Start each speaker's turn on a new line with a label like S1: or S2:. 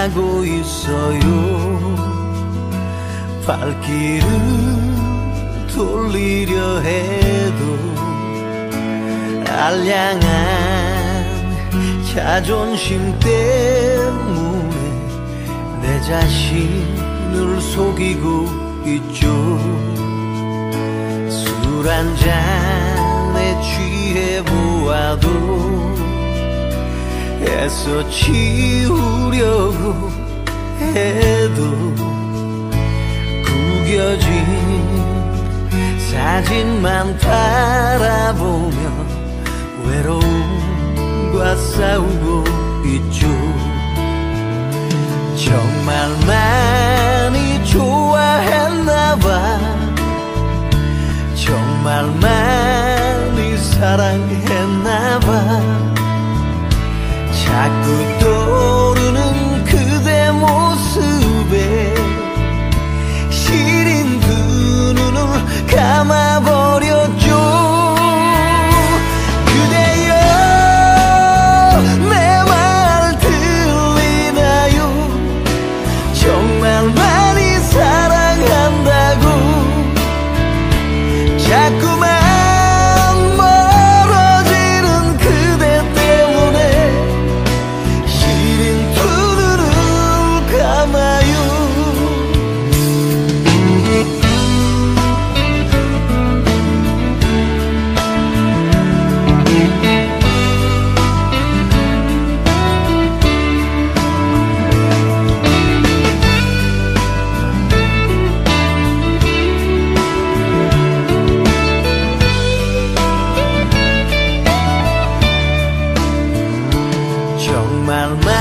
S1: 가고 있어요. 발길을 돌리려 해도 알량한 자존심 때문에 내 자신을 속이고 있죠. 술 한잔 애써 지우려고 해도 구겨진 사진만 바라보며 외로움과 싸우고 있죠. 정말 많이 좋아했나봐. 정말 많이 사랑해. mal